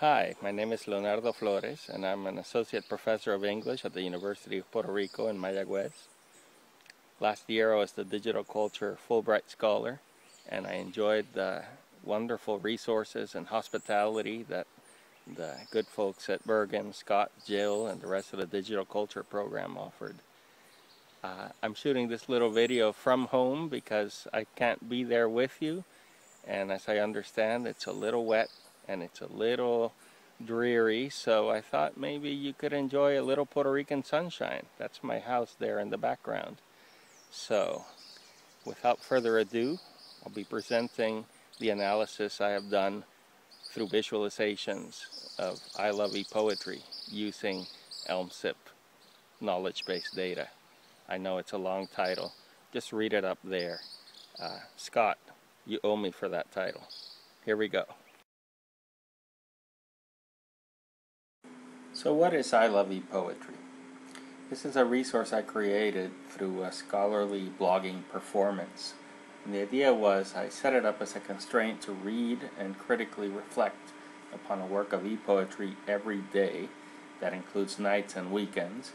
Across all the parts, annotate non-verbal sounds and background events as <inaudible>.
Hi, my name is Leonardo Flores, and I'm an associate professor of English at the University of Puerto Rico in Mayagüez. Last year I was the Digital Culture Fulbright Scholar, and I enjoyed the wonderful resources and hospitality that the good folks at Bergen, Scott, Jill, and the rest of the Digital Culture program offered. Uh, I'm shooting this little video from home because I can't be there with you, and as I understand, it's a little wet and it's a little dreary so I thought maybe you could enjoy a little Puerto Rican sunshine. That's my house there in the background. So without further ado I'll be presenting the analysis I have done through visualizations of I Love E-Poetry using ELMCIP knowledge base data. I know it's a long title. Just read it up there. Uh, Scott you owe me for that title. Here we go So what is I Love E-Poetry? This is a resource I created through a scholarly blogging performance. And the idea was I set it up as a constraint to read and critically reflect upon a work of e-poetry every day, that includes nights and weekends,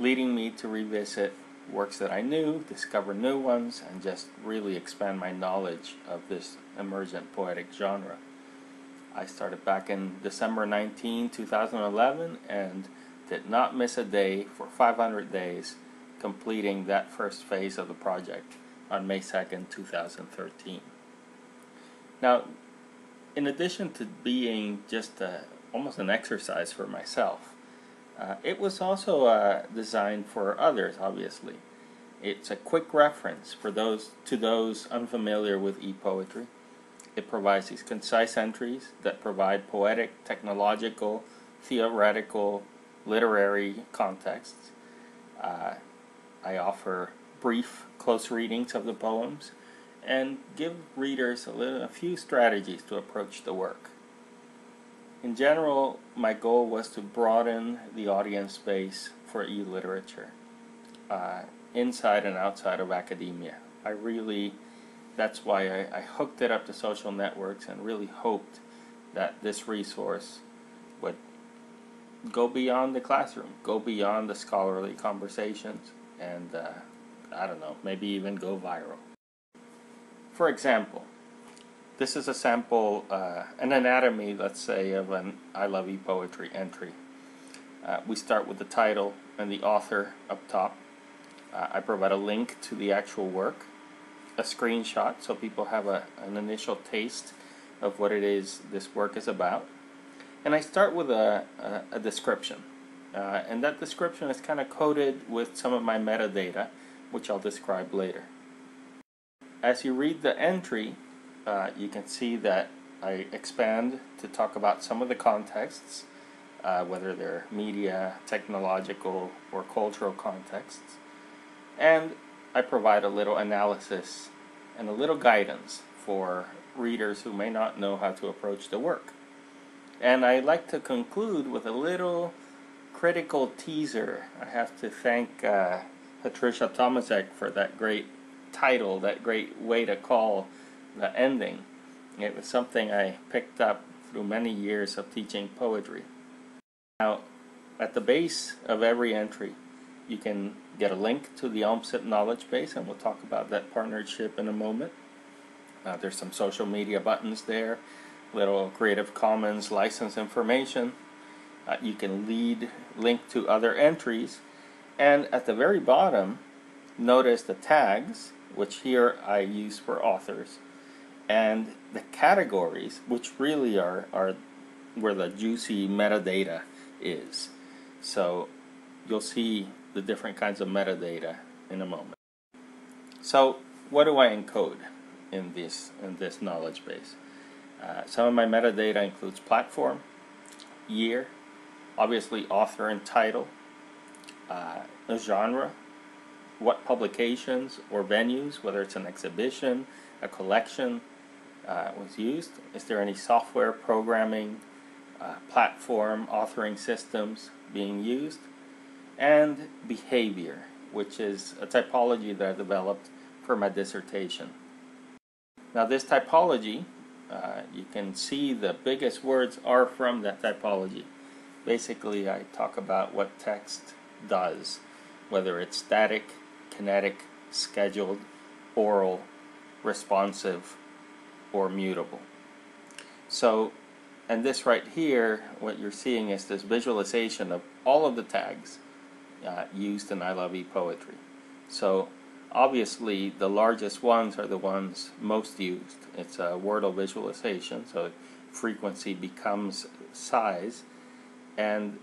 leading me to revisit works that I knew, discover new ones, and just really expand my knowledge of this emergent poetic genre. I started back in December 19, 2011, and did not miss a day for 500 days, completing that first phase of the project on May 2nd, 2013. Now, in addition to being just a, almost an exercise for myself, uh, it was also uh, designed for others, obviously. It's a quick reference for those to those unfamiliar with e-poetry it provides these concise entries that provide poetic, technological, theoretical, literary contexts. Uh, I offer brief, close readings of the poems and give readers a, little, a few strategies to approach the work. In general, my goal was to broaden the audience base for e-literature, uh, inside and outside of academia. I really that's why I, I hooked it up to social networks and really hoped that this resource would go beyond the classroom, go beyond the scholarly conversations, and uh, I don't know, maybe even go viral. For example, this is a sample, uh, an anatomy, let's say, of an I Love E-Poetry entry. Uh, we start with the title and the author up top. Uh, I provide a link to the actual work a screenshot so people have a, an initial taste of what it is this work is about. And I start with a, a, a description. Uh, and that description is kind of coded with some of my metadata, which I'll describe later. As you read the entry, uh, you can see that I expand to talk about some of the contexts, uh, whether they're media, technological, or cultural contexts. And I provide a little analysis and a little guidance for readers who may not know how to approach the work. And I like to conclude with a little critical teaser. I have to thank uh, Patricia Tomaszek for that great title, that great way to call the ending. It was something I picked up through many years of teaching poetry. Now, at the base of every entry, you can get a link to the ELMCIP knowledge base, and we'll talk about that partnership in a moment. Uh, there's some social media buttons there, little Creative Commons license information. Uh, you can lead link to other entries, and at the very bottom, notice the tags, which here I use for authors, and the categories, which really are, are where the juicy metadata is. So you'll see the different kinds of metadata in a moment. So what do I encode in this, in this knowledge base? Uh, some of my metadata includes platform, year, obviously author and title, uh, genre, what publications or venues, whether it's an exhibition, a collection, uh, was used. Is there any software programming, uh, platform, authoring systems being used? And behavior, which is a typology that I developed for my dissertation. Now this typology, uh, you can see the biggest words are from that typology. Basically, I talk about what text does, whether it's static, kinetic, scheduled, oral, responsive, or mutable. So, and this right here, what you're seeing is this visualization of all of the tags uh, used in I Love ePoetry. So obviously the largest ones are the ones most used. It's a Wordle visualization, so frequency becomes size, and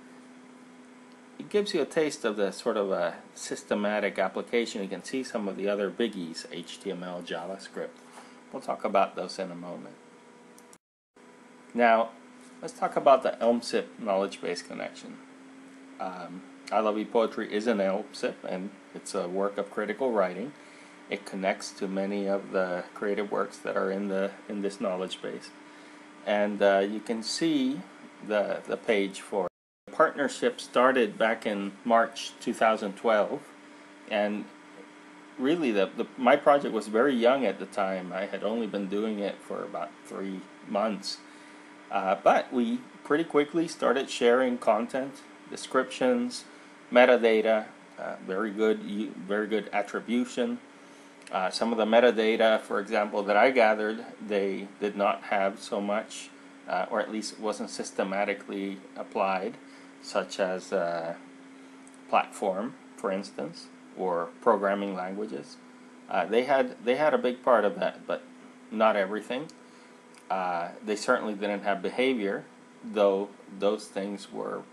it gives you a taste of the sort of a systematic application. You can see some of the other biggies, HTML, JavaScript. We'll talk about those in a moment. Now, let's talk about the ELMCIP knowledge base connection. Um, I Love poetry is an ELMCIP and it's a work of critical writing. It connects to many of the creative works that are in the in this knowledge base. And uh, you can see the, the page for it. partnership started back in March 2012 and really the, the my project was very young at the time. I had only been doing it for about three months. Uh, but we pretty quickly started sharing content, descriptions, metadata, uh, very good, very good attribution. Uh, some of the metadata, for example, that I gathered, they did not have so much, uh, or at least wasn't systematically applied, such as uh, platform, for instance, or programming languages. Uh, they had they had a big part of that, but not everything. Uh, they certainly didn't have behavior, though those things were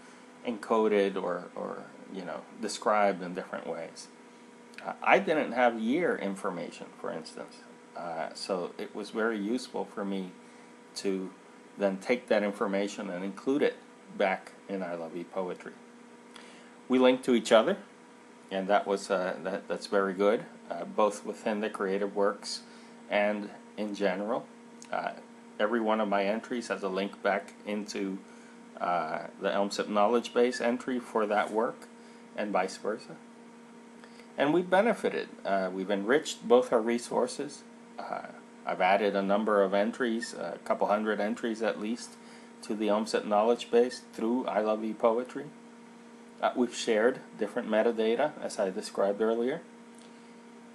encoded or, or you know, described in different ways. I didn't have year information, for instance, uh, so it was very useful for me to then take that information and include it back in I Love poetry. We linked to each other, and that was uh, that, that's very good, uh, both within the creative works and in general. Uh, every one of my entries has a link back into uh, the ELMCIP knowledge base entry for that work and vice versa. And we've benefited. Uh, we've enriched both our resources. Uh, I've added a number of entries, a couple hundred entries at least, to the ELMCIP knowledge base through I Love ePoetry. Uh, we've shared different metadata, as I described earlier.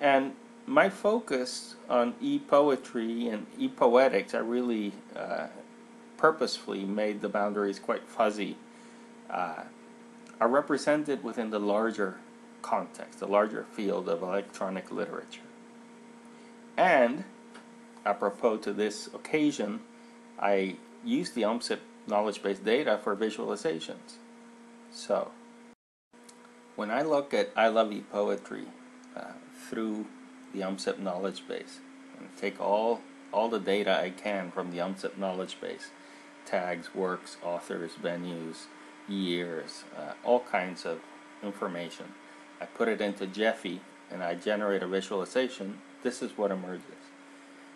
And my focus on e-poetry and e-poetics, I really uh, purposefully made the boundaries quite fuzzy. Uh, are represented within the larger context, the larger field of electronic literature. And, apropos to this occasion, I use the ELMCIP knowledge base data for visualizations. So, when I look at I Love ePoetry uh, through the ELMCIP knowledge base, and take all, all the data I can from the ELMCIP knowledge base, tags, works, authors, venues, years, uh, all kinds of information. I put it into Gephi and I generate a visualization. This is what emerges.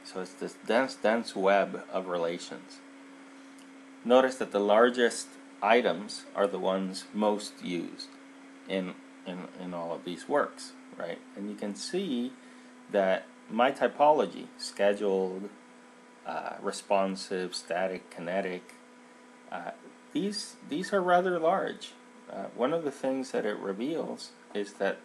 So it's this dense, dense web of relations. Notice that the largest items are the ones most used in, in, in all of these works, right? And you can see that my typology, scheduled, uh, responsive, static, kinetic, uh, these these are rather large. Uh, one of the things that it reveals is that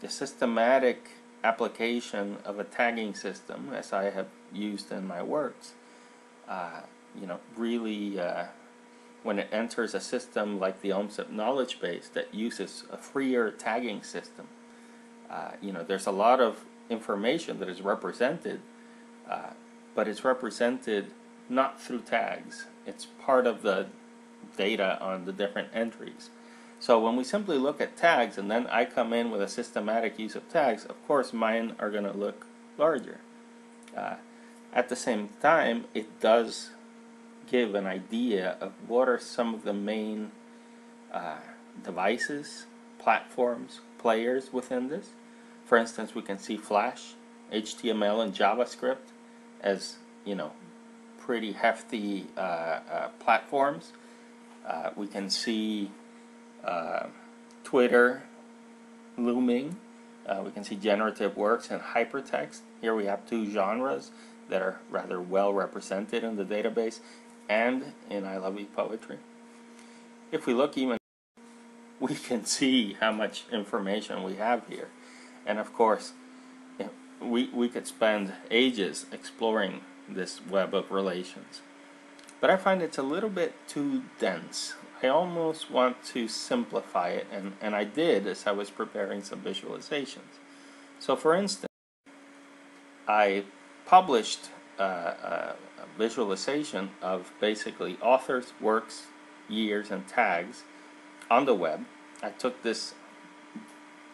the systematic application of a tagging system, as I have used in my works, uh, you know, really uh, when it enters a system like the ELMCIP knowledge base that uses a freer tagging system, uh, you know, there's a lot of information that is represented, uh, but it's represented not through tags. It's part of the data on the different entries. So when we simply look at tags and then I come in with a systematic use of tags, of course mine are going to look larger. Uh, at the same time, it does give an idea of what are some of the main uh, devices, platforms, players within this. For instance, we can see Flash, HTML, and JavaScript as you know pretty hefty uh, uh platforms uh, we can see uh, Twitter looming. Uh, we can see generative works and hypertext. Here we have two genres that are rather well represented in the database and in I Love E-Poetry. If we look even, <laughs> we can see how much information we have here. And of course, we, we could spend ages exploring this web of relations. But I find it's a little bit too dense. I almost want to simplify it, and, and I did as I was preparing some visualizations. So for instance, I published uh, a visualization of basically authors, works, years, and tags on the web. I took this,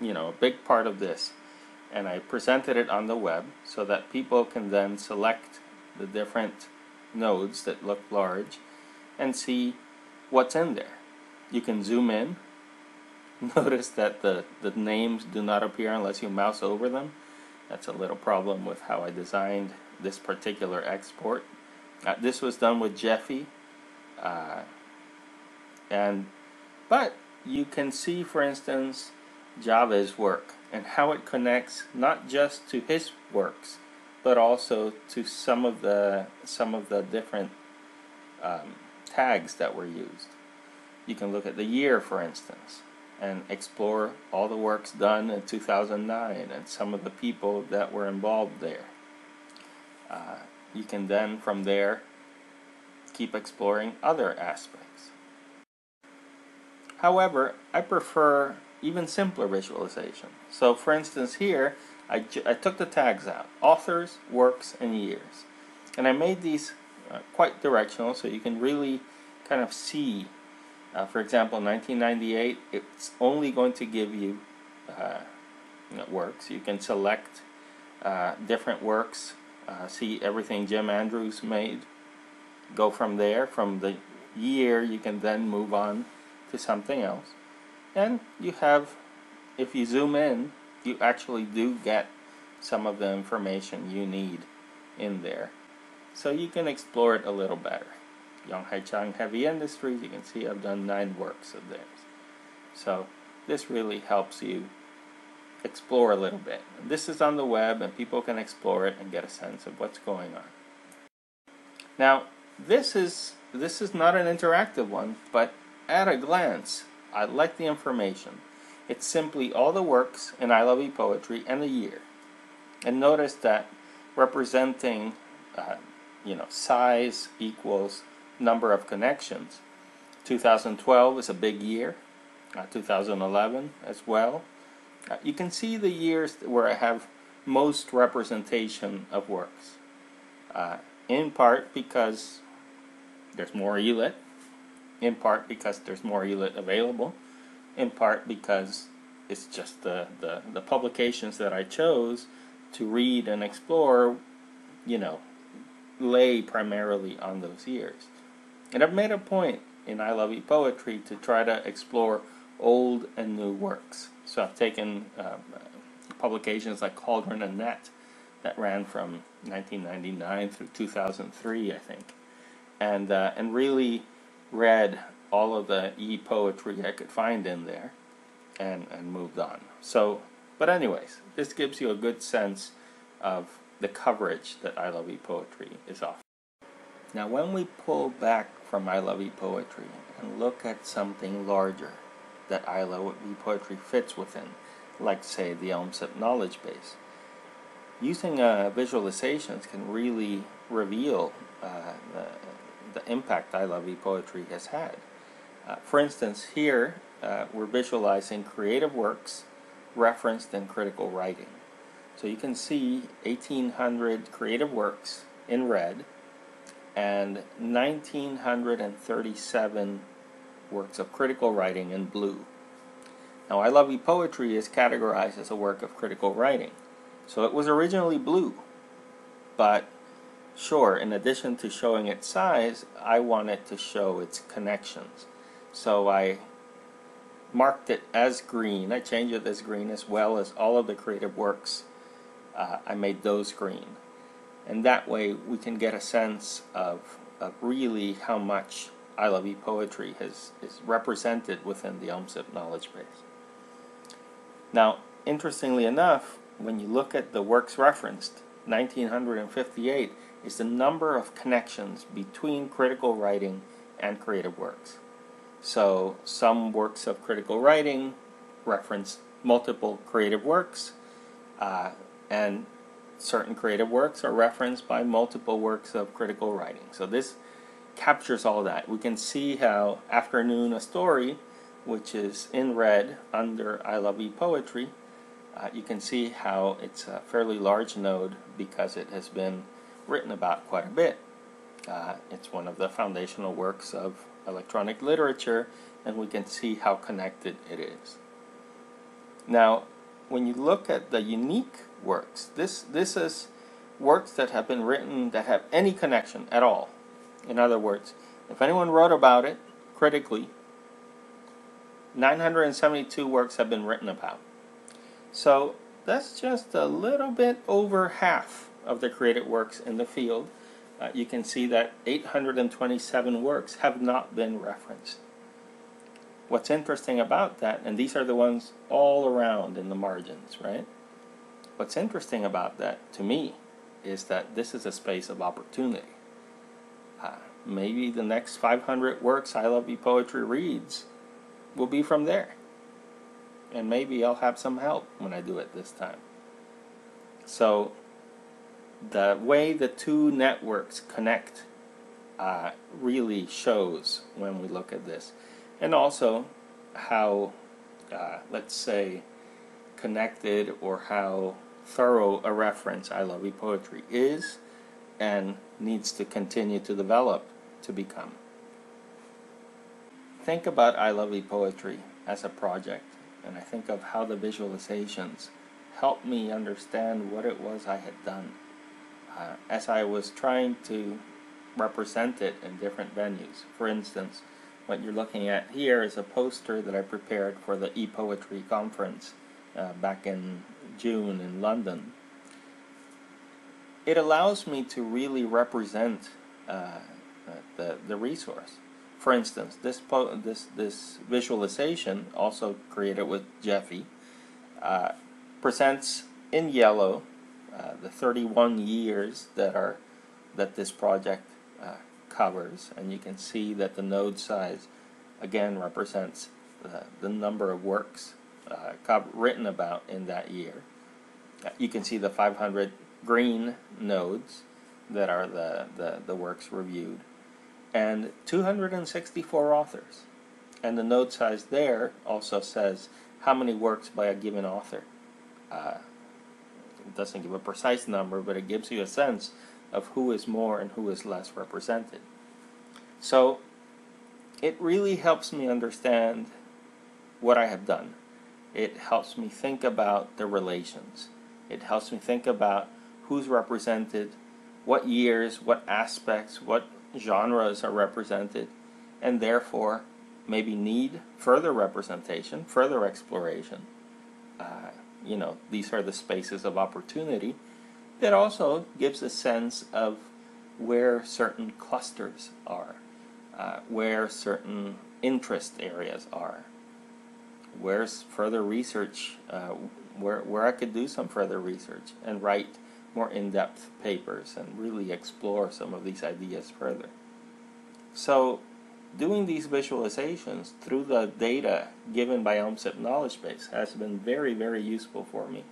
you know, a big part of this, and I presented it on the web so that people can then select the different nodes that look large and see what's in there. You can zoom in. <laughs> Notice that the, the names do not appear unless you mouse over them. That's a little problem with how I designed this particular export. Uh, this was done with Gephi. Uh, and but you can see, for instance, Jhave's work and how it connects not just to his works, but also to some of the some of the different um, tags that were used. You can look at the year, for instance, and explore all the works done in 2009 and some of the people that were involved there. Uh, you can then, from there, keep exploring other aspects. However, I prefer even simpler visualization. So for instance here, I, I took the tags out, authors, works, and years. And I made these uh, quite directional so you can really kind of see, uh, for example, 1998, it's only going to give you, uh, works. You can select uh, different works, uh, see everything Jim Andrews made, go from there, from the year you can then move on to something else and you have if you zoom in you actually do get some of the information you need in there. So you can explore it a little better. Young-Hae Chang Heavy Industries you can see I've done nine works of theirs. So this really helps you explore a little bit. This is on the web and people can explore it and get a sense of what's going on. Now this is this is not an interactive one but at a glance I like the information. It's simply all the works in I Love ePoetry and the year. And notice that representing, uh, you know, size equals number of connections. 2012 is a big year. Uh, 2011 as well. Uh, you can see the years where I have most representation of works. Uh, in part because there's more ELIT in part because there's more ELIT available, in part because it's just the, the, the publications that I chose to read and explore, you know, lay primarily on those years. And I've made a point in I Love poetry to try to explore old and new works. So I've taken um, publications like Cauldron and Net that ran from 1999 through 2003, I think, and uh, and really read all of the e-poetry I could find in there and, and moved on. So, but anyways, this gives you a good sense of the coverage that I Love E Poetry is offering. Now when we pull back from I Love E Poetry and look at something larger that I Love E Poetry fits within, like say the ELMCIP knowledge base, using uh, visualizations can really reveal uh, the, the impact I Love E Poetry has had. Uh, for instance, here uh, we're visualizing creative works referenced in critical writing. So you can see 1800 creative works in red and 1937 works of critical writing in blue. Now I Love ePoetry is categorized as a work of critical writing. So it was originally blue, but Sure, in addition to showing its size, I wanted to show its connections. So I marked it as green. I changed it as green as well as all of the creative works. Uh, I made those green. And that way we can get a sense of, of really how much I Love poetry has, is represented within the ELMCIP knowledge base. Now, interestingly enough, when you look at the works referenced, 1958, is the number of connections between critical writing and creative works. So some works of critical writing reference multiple creative works, uh, and certain creative works are referenced by multiple works of critical writing. So this captures all that. We can see how Afternoon a Story, which is in red under I Love E Poetry, uh, you can see how it's a fairly large node because it has been written about quite a bit. Uh, it's one of the foundational works of electronic literature, and we can see how connected it is. Now, when you look at the unique works, this, this is works that have been written that have any connection at all. In other words, if anyone wrote about it critically, 972 works have been written about. So that's just a little bit over half of the created works in the field. Uh, you can see that 827 works have not been referenced. What's interesting about that, and these are the ones all around in the margins, right? What's interesting about that to me is that this is a space of opportunity. Uh, maybe the next 500 works I Love E Poetry reads will be from there. And maybe I'll have some help when I do it this time. So, the way the two networks connect uh, really shows when we look at this and also how, uh, let's say, connected or how thorough a reference I Love E Poetry is and needs to continue to develop to become. Think about I Love E Poetry as a project, and I think of how the visualizations helped me understand what it was I had done. Uh, as I was trying to represent it in different venues. For instance, what you're looking at here is a poster that I prepared for the e-poetry conference uh, back in June in London. It allows me to really represent uh, the, the resource. For instance, this, this, this visualization, also created with Gephi, uh, presents in yellow uh, the 31 years that are that this project uh, covers and you can see that the node size again represents the, the number of works uh, written about in that year. Uh, you can see the 500 green nodes that are the, the, the works reviewed and 264 authors. And the node size there also says how many works by a given author. Uh, it doesn't give a precise number, but it gives you a sense of who is more and who is less represented. So it really helps me understand what I have done. It helps me think about the relations. It helps me think about who's represented, what years, what aspects, what genres are represented, and therefore maybe need further representation, further exploration. Uh, you know, these are the spaces of opportunity that also gives a sense of where certain clusters are, uh, where certain interest areas are, where's further research, uh, where, where I could do some further research and write more in-depth papers and really explore some of these ideas further. So doing these visualizations through the data given by ELMCIP Knowledge Base has been very, very useful for me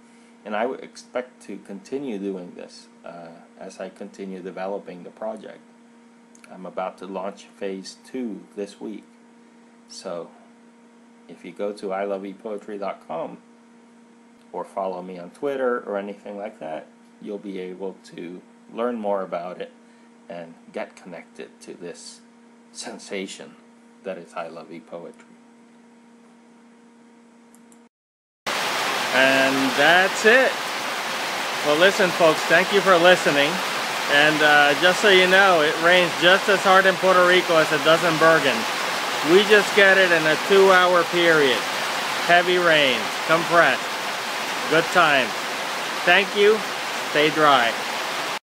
and I would expect to continue doing this uh, as I continue developing the project. I'm about to launch phase two this week. So if you go to iloveepoetry.com or follow me on Twitter or anything like that, you'll be able to learn more about it and get connected to this sensation that is I Love E Poetry. And that's it. Well, listen, folks, thank you for listening. And uh, just so you know, it rains just as hard in Puerto Rico as it does in Bergen. We just get it in a two-hour period. Heavy rains, compressed. Good times. Thank you. Stay dry.